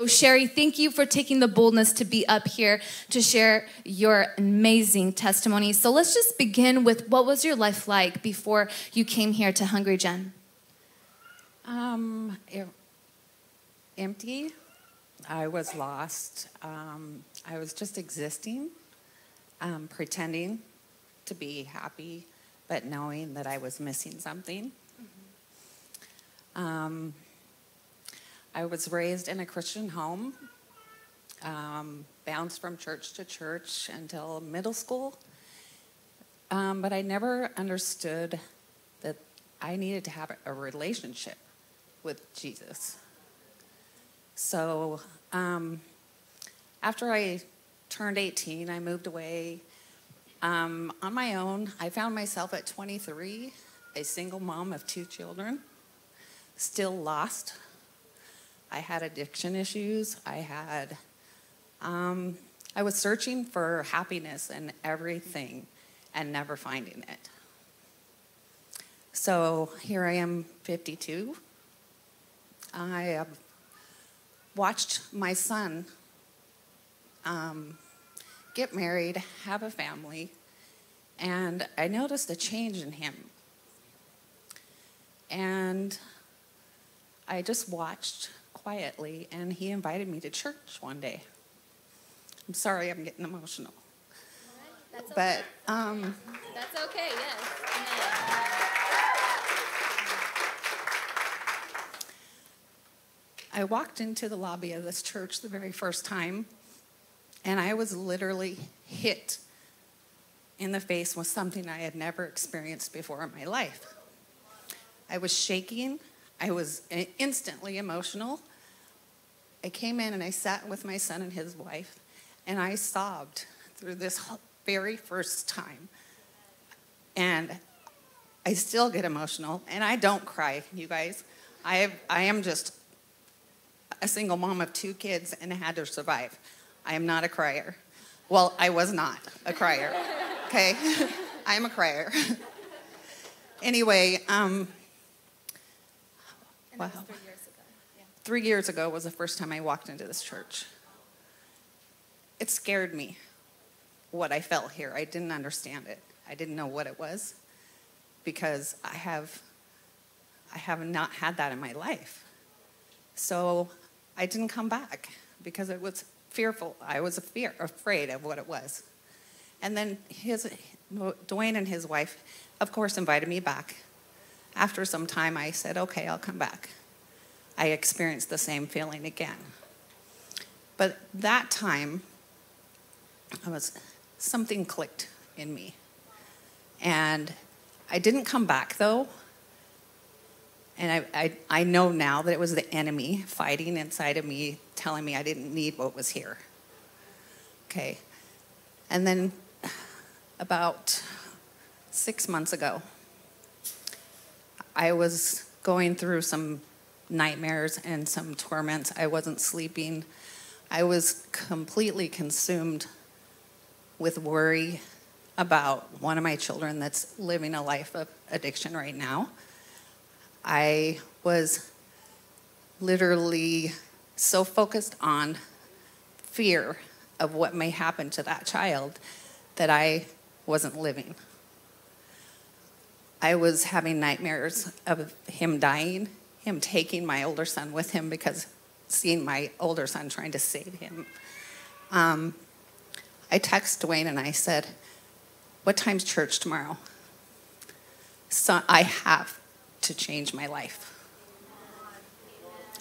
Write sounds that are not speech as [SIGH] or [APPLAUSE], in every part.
So, Sherry, thank you for taking the boldness to be up here to share your amazing testimony. So, let's just begin with what was your life like before you came here to Hungry Gen? Um, empty. I was lost. Um, I was just existing, um, pretending to be happy, but knowing that I was missing something. Mm-hmm. Um, I was raised in a Christian home, um, bounced from church to church until middle school. Um, but I never understood that I needed to have a relationship with Jesus. So um, after I turned 18, I moved away um, on my own. I found myself at 23, a single mom of two children, still lost I had addiction issues. I had, um, I was searching for happiness in everything and never finding it. So here I am, 52. I have watched my son um, get married, have a family, and I noticed a change in him. And I just watched quietly, and he invited me to church one day. I'm sorry, I'm getting emotional. Right. Okay. But um, that's okay. Yes. I walked into the lobby of this church the very first time, and I was literally hit in the face with something I had never experienced before in my life. I was shaking. I was instantly emotional. I came in and I sat with my son and his wife, and I sobbed through this very first time. And I still get emotional, and I don't cry, you guys. I, I am just a single mom of two kids and I had to survive. I am not a crier. Well, I was not a crier, okay? [LAUGHS] I am a crier. [LAUGHS] anyway, um, wow three years ago was the first time I walked into this church. It scared me what I felt here. I didn't understand it. I didn't know what it was because I have I have not had that in my life. So I didn't come back because it was fearful. I was fear, afraid of what it was. And then his Dwayne and his wife, of course, invited me back. After some time, I said, "Okay, I'll come back." I experienced the same feeling again. But that time, I was something clicked in me. And I didn't come back though. And I, I, I know now that it was the enemy fighting inside of me, telling me I didn't need what was here. Okay. And then about six months ago, I was going through some nightmares and some torments. I wasn't sleeping. I was completely consumed with worry about one of my children that's living a life of addiction right now. I was literally so focused on fear of what may happen to that child that I wasn't living. I was having nightmares of him dying him taking my older son with him because seeing my older son trying to save him. Um, I texted Dwayne and I said, What time's church tomorrow? So I have to change my life.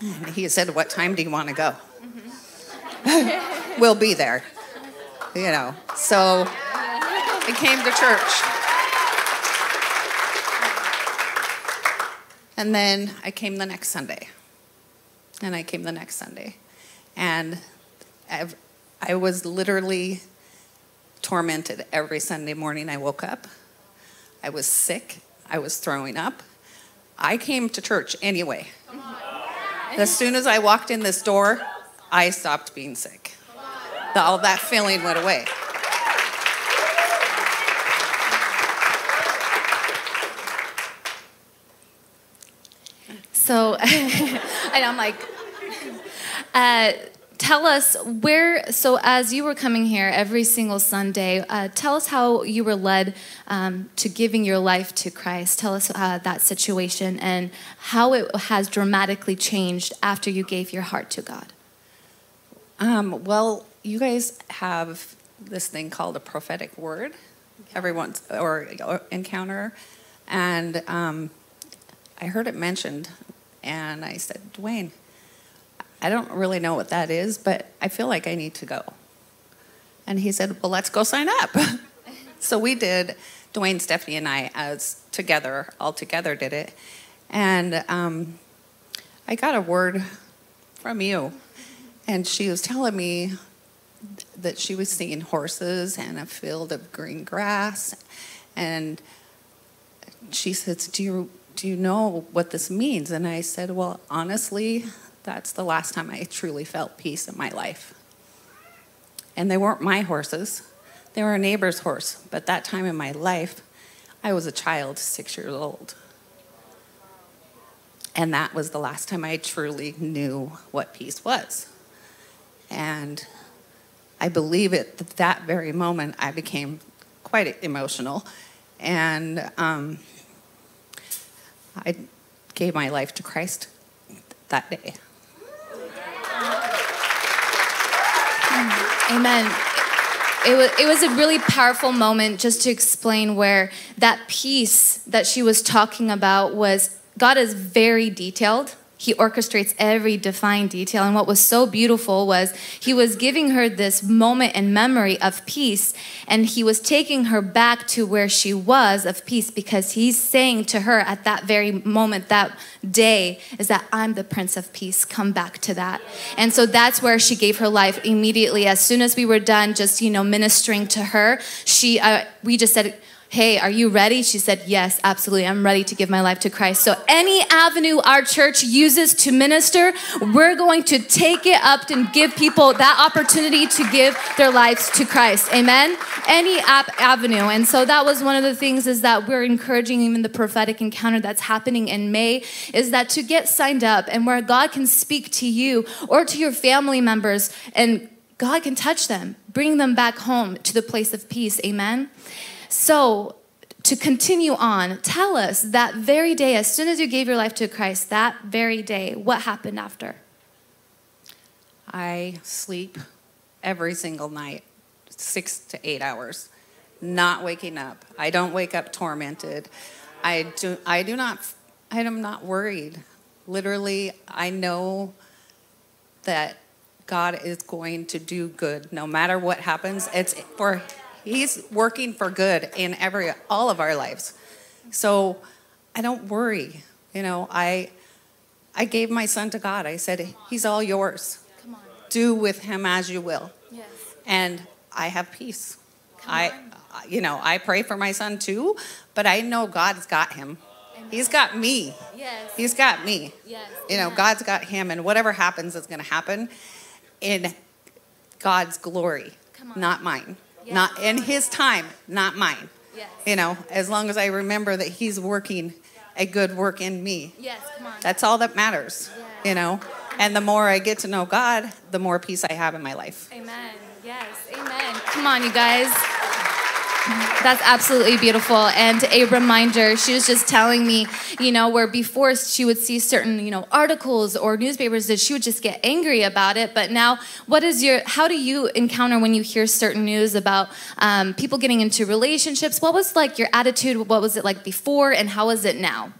And he said, What time do you want to go? Mm-hmm. [LAUGHS] we'll be there. You know, so I came to church. And then I came the next Sunday. And I came the next Sunday. And I was literally tormented every Sunday morning I woke up. I was sick. I was throwing up. I came to church anyway. As soon as I walked in this door, I stopped being sick. All that feeling went away. So, [LAUGHS] and I'm like, Uh, tell us where, so as you were coming here every single Sunday, uh, tell us how you were led um, to giving your life to Christ. Tell us uh, that situation and how it has dramatically changed after you gave your heart to God. Um, well, you guys have this thing called a prophetic word, everyone's or, or encounter, and um, I heard it mentioned, and I said, Dwayne, I don't really know what that is, but I feel like I need to go. And he said, Well, let's go sign up. [LAUGHS] so we did. Dwayne, Stephanie, and I, as together, all together, did it. And um, I got a word from you. And she was telling me that she was seeing horses and a field of green grass. And she says, Do you, do you know what this means? And I said, Well, honestly, that's the last time I truly felt peace in my life. And they weren't my horses, they were a neighbor's horse. But that time in my life, I was a child, six years old. And that was the last time I truly knew what peace was. And I believe at that very moment, I became quite emotional. And um, I gave my life to Christ that day. Mm, amen. It was, it was a really powerful moment just to explain where that peace that she was talking about was God is very detailed he orchestrates every defined detail. And what was so beautiful was he was giving her this moment and memory of peace, and he was taking her back to where she was of peace because he's saying to her at that very moment, that day, is that I'm the Prince of Peace. Come back to that. And so that's where she gave her life immediately. As soon as we were done, just, you know, ministering to her, she, uh, we just said, Hey, are you ready? She said, Yes, absolutely. I'm ready to give my life to Christ. So, any avenue our church uses to minister, we're going to take it up and give people that opportunity to give their lives to Christ. Amen? Any ap- avenue. And so, that was one of the things is that we're encouraging even the prophetic encounter that's happening in May is that to get signed up and where God can speak to you or to your family members and God can touch them, bring them back home to the place of peace. Amen? So, to continue on, tell us that very day, as soon as you gave your life to Christ, that very day, what happened after? I sleep every single night, six to eight hours, not waking up. I don't wake up tormented. I do, I do not, I am not worried. Literally, I know that God is going to do good no matter what happens. It's for He's working for good in every all of our lives. So I don't worry. You know, I I gave my son to God. I said, He's all yours. Do with him as you will. Yes. And I have peace. Come I on. you know, I pray for my son too, but I know God's got him. Amen. He's got me. Yes. He's got me. Yes. You know, God's got him and whatever happens is going to happen in God's glory, not mine. Not in his time, not mine. Yes. You know, as long as I remember that he's working a good work in me. Yes, come on. That's all that matters. Yes. You know. And the more I get to know God, the more peace I have in my life. Amen. Yes. Amen. Come on, you guys. That's absolutely beautiful. And a reminder, she was just telling me, you know, where before she would see certain, you know, articles or newspapers that she would just get angry about it. But now, what is your, how do you encounter when you hear certain news about um, people getting into relationships? What was like your attitude? What was it like before and how is it now?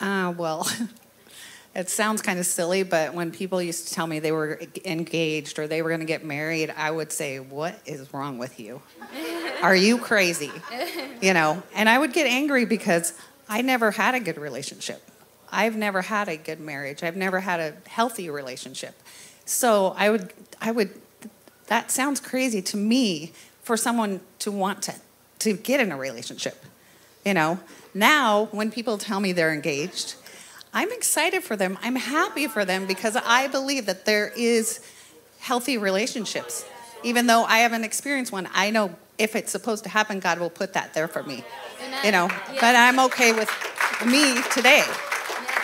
Uh, well, [LAUGHS] It sounds kind of silly, but when people used to tell me they were engaged or they were going to get married, I would say, What is wrong with you? Are you crazy? [LAUGHS] You know, and I would get angry because I never had a good relationship. I've never had a good marriage. I've never had a healthy relationship. So I would, I would, that sounds crazy to me for someone to want to, to get in a relationship. You know, now when people tell me they're engaged, I'm excited for them. I'm happy for them because I believe that there is healthy relationships. Even though I haven't experienced one, I know if it's supposed to happen, God will put that there for me. Amen. You know, but I'm okay with me today.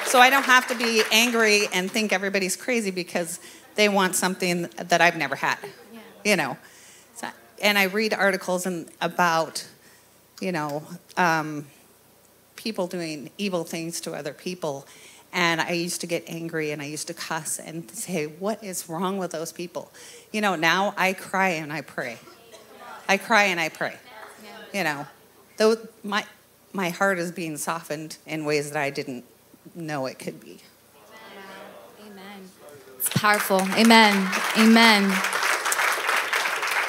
So I don't have to be angry and think everybody's crazy because they want something that I've never had. Yeah. You know. So, and I read articles and about, you know, um, people doing evil things to other people. And I used to get angry and I used to cuss and say, What is wrong with those people? You know, now I cry and I pray. I cry and I pray. You know, though my, my heart is being softened in ways that I didn't know it could be. Amen. It's powerful. Amen. Amen.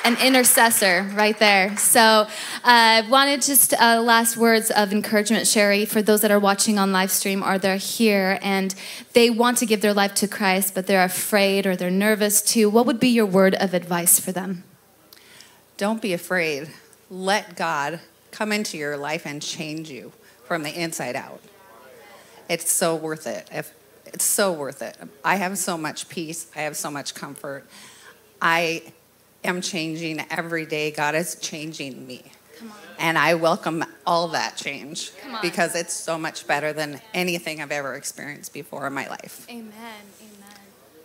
An intercessor right there. So, I uh, wanted just uh, last words of encouragement, Sherry, for those that are watching on live stream or they're here and they want to give their life to Christ, but they're afraid or they're nervous too. What would be your word of advice for them? Don't be afraid. Let God come into your life and change you from the inside out. It's so worth it. If, it's so worth it. I have so much peace. I have so much comfort. I am changing every day. God is changing me. And I welcome all that change because it's so much better than anything I've ever experienced before in my life. Amen. Amen.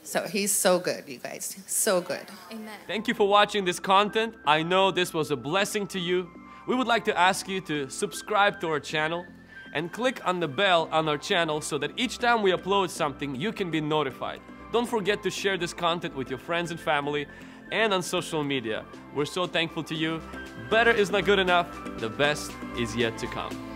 So he's so good, you guys. So good. Amen. Thank you for watching this content. I know this was a blessing to you. We would like to ask you to subscribe to our channel and click on the bell on our channel so that each time we upload something, you can be notified. Don't forget to share this content with your friends and family and on social media. We're so thankful to you. Better is not good enough, the best is yet to come.